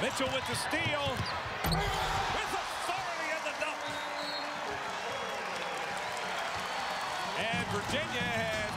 Mitchell with the steal. With authority in the dunk. And Virginia has